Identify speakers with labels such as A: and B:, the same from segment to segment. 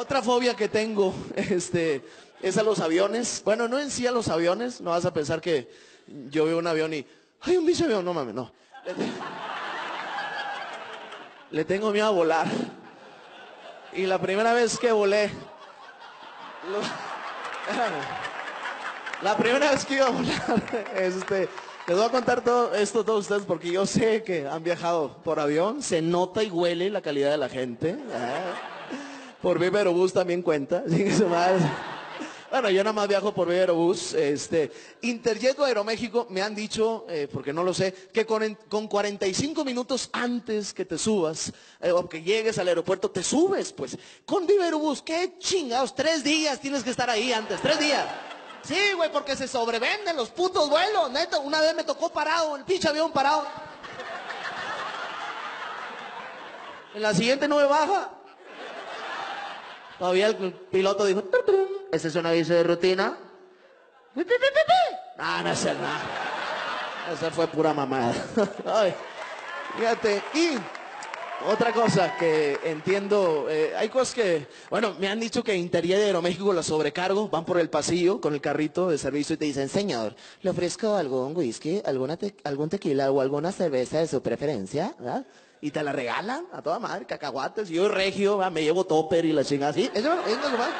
A: Otra fobia que tengo, este, es a los aviones. Bueno, no en sí a los aviones, no vas a pensar que yo veo un avión y, hay un bicho avión, no mames, no. Le, te- Le tengo miedo a volar. Y la primera vez que volé, la primera vez que iba a volar, este, les voy a contar todo esto a todos ustedes porque yo sé que han viajado por avión, se nota y huele la calidad de la gente. ah. Por Viva también cuenta. madre. Bueno, yo nada más viajo por Viva Aerobús. Este, Interjet Aeroméxico me han dicho, eh, porque no lo sé, que con, en- con 45 minutos antes que te subas, eh, o que llegues al aeropuerto, te subes, pues. Con Viva qué chingados, tres días tienes que estar ahí antes, tres días. Sí, güey, porque se sobrevenden los putos vuelos, neta. Una vez me tocó parado, el pinche avión parado. En la siguiente no me baja. Todavía el piloto dijo, "Tru, tru, ese es un aviso de rutina. Pi, pi, pi, pi, pi". Ah, no es nada. Esa fue pura mamada. Ay, fíjate, y otra cosa que entiendo, eh, hay cosas que, bueno, me han dicho que Interjet de Aeroméxico la sobrecargo, van por el pasillo con el carrito de servicio y te dicen, señor, le ofrezco algún whisky, algún tequila o alguna cerveza de su preferencia, ¿verdad? Y te la regalan a toda madre, cacahuates, y yo regio, me llevo topper y la chingada así. Eso, es más.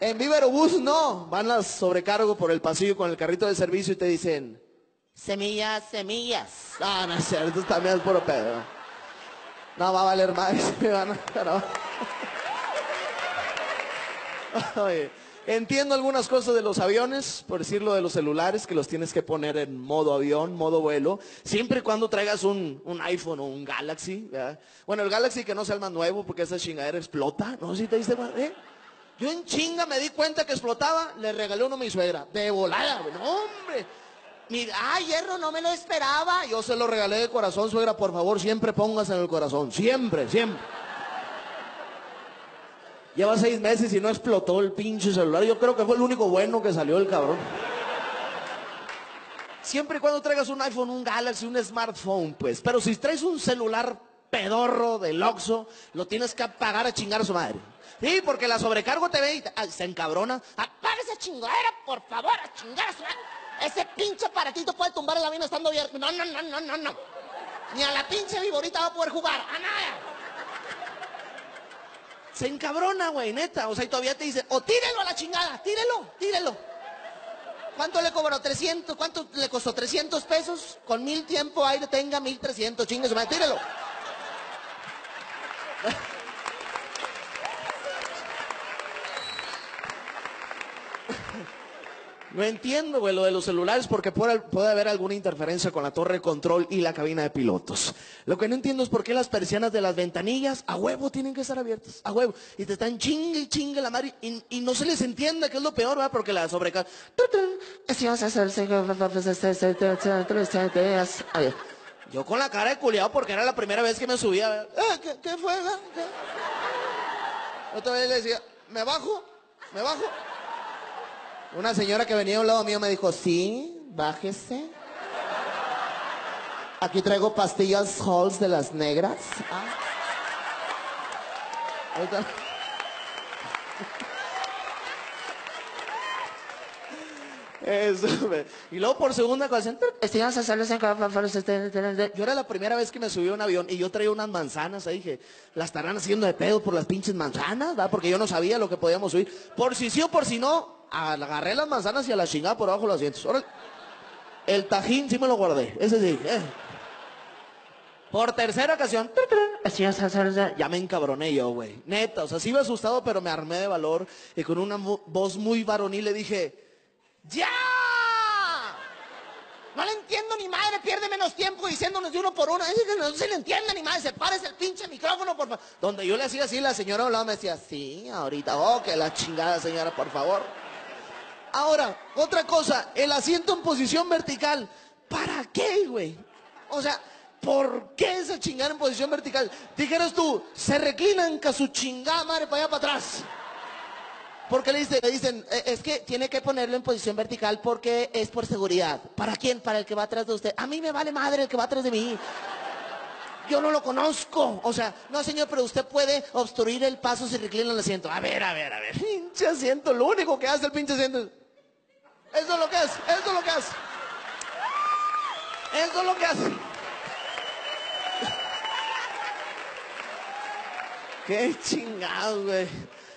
A: En Viva Aerobús no, van las sobrecargo por el pasillo con el carrito de servicio y te dicen, semillas, semillas. Ah, no es cierto, también es puro pedo. No va a valer más, a... no. Oye, entiendo algunas cosas de los aviones, por decirlo de los celulares, que los tienes que poner en modo avión, modo vuelo, siempre y cuando traigas un, un iPhone o un Galaxy. Bueno, el Galaxy que no sea el más nuevo, porque esa chingadera explota. No si te diste. ¿eh? Yo en chinga me di cuenta que explotaba, le regalé uno a mi suegra. De volada. No, hombre. Mi, ah, hierro, no me lo esperaba. Yo se lo regalé de corazón, suegra, por favor, siempre pongas en el corazón. Siempre, siempre. Lleva seis meses y no explotó el pinche celular. Yo creo que fue el único bueno que salió el cabrón. Siempre y cuando traigas un iPhone, un Galaxy, un smartphone, pues. Pero si traes un celular pedorro del Oxxo, lo tienes que apagar a chingar a su madre. Sí, porque la sobrecargo te ve y ah, se encabrona.
B: Apaga esa chingadera, por favor, a chingar a su madre. Ese pinche aparatito puede tumbar el avión estando abierto. No, no, no, no, no, no. Ni a la pinche viborita va a poder jugar. A nada.
A: Se encabrona, güey, neta. O sea, y todavía te dice,
B: O tírelo a la chingada, tírelo, tírelo. ¿Cuánto le cobró? ¿300? ¿Cuánto le costó? ¿300 pesos? Con mil tiempo aire tenga 1300, chingue su madre, tírelo.
A: No entiendo, güey, lo de los celulares porque puede, haber alguna interferencia con la torre de control y la cabina de pilotos. Lo que no entiendo es por qué las persianas de las ventanillas a huevo tienen que estar abiertas, a huevo. Y te están chingue y chingue la madre y, no se les entiende que es lo peor, ¿verdad? Porque la sobrecarga... Yo con la cara de culiado porque era la primera vez que me subía.
B: Eh, ¿qué, fue?
A: Otra vez le decía, ¿me bajo? ¿Me bajo? Una señora que venía a un lado mío me dijo, sí, bájese. Aquí traigo pastillas Halls de las negras. Ah. Y luego por segunda ocasión, yo era la primera vez que me subí a un avión y yo traía unas manzanas ahí dije, las estarán haciendo de pedo por las pinches manzanas. Porque yo no sabía lo que podíamos subir. Por si sí o por si no, agarré las manzanas y a la chingada por abajo los asientos. El tajín sí me lo guardé, ese sí. eh. Por tercera ocasión, ya me encabroné yo, güey. Neta, o sea, sí iba asustado, pero me armé de valor y con una voz muy varonil le dije,
B: ¡Ya! No le entiendo ni madre, pierde menos tiempo diciéndonos de uno por uno. No se le entiende ni madre, se pares el pinche micrófono, por favor.
A: Donde yo le hacía así, la señora hablaba me decía, sí, ahorita, oh, que la chingada señora, por favor. Ahora, otra cosa, el asiento en posición vertical. ¿Para qué, güey? O sea, ¿por qué esa chingada en posición vertical? Dijeras tú, se reclinan que su chingada madre para allá para atrás. Porque le dicen, le dicen, "Eh, es que tiene que ponerlo en posición vertical porque es por seguridad. ¿Para quién? Para el que va atrás de usted. A mí me vale madre el que va atrás de mí.
B: Yo no lo conozco. O sea, no, señor, pero usted puede obstruir el paso si reclina el asiento. A ver, a ver, a ver.
A: Pinche asiento, lo único que hace el pinche asiento es... Eso es lo que hace, eso es lo que hace. Eso es lo que hace. Qué chingado, güey.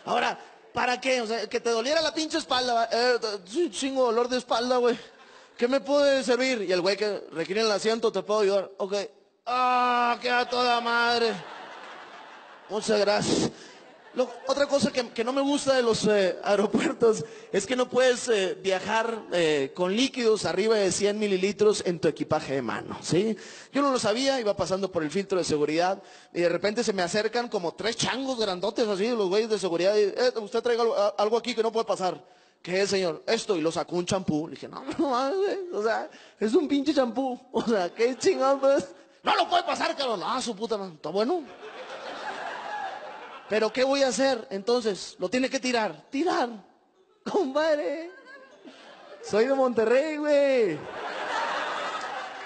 B: Ahora, ¿para qué? O sea, que te doliera la pinche espalda.
A: Eh, chingo dolor de espalda, güey. ¿Qué me puede servir? Y el güey que requiere el asiento, ¿te puedo ayudar? Ok. Ah, queda toda madre. Muchas gracias. Otra cosa que, no me gusta de los eh, aeropuertos es que no puedes eh, viajar eh, con líquidos arriba de 100 mililitros en tu equipaje de mano, ¿sí? Yo no lo sabía, iba pasando por el filtro de seguridad y de repente se me acercan como tres changos grandotes así, los güeyes de seguridad y, usted traiga algo, aquí que no puede pasar. ¿Qué es, señor? Esto, y lo sacó un champú. Le dije, no, no mames, o sea, es un pinche champú. O sea, qué chingón, pues.
B: No lo puede pasar, cabrón. Ah, su puta madre.
A: Está bueno. Pero ¿qué voy a hacer? Entonces, lo tiene que tirar. Tirar. Compadre. Soy de Monterrey, güey.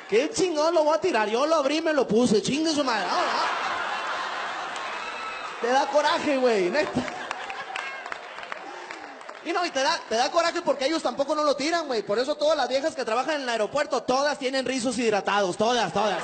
A: Qué chingón lo voy a tirar. Yo lo abrí, me lo puse. Chingue su madre. Ahora. Te da coraje, güey. Y no, y te da, te da coraje porque ellos tampoco no lo tiran, güey. Por eso todas las viejas que trabajan en el aeropuerto, todas tienen rizos hidratados. Todas, todas.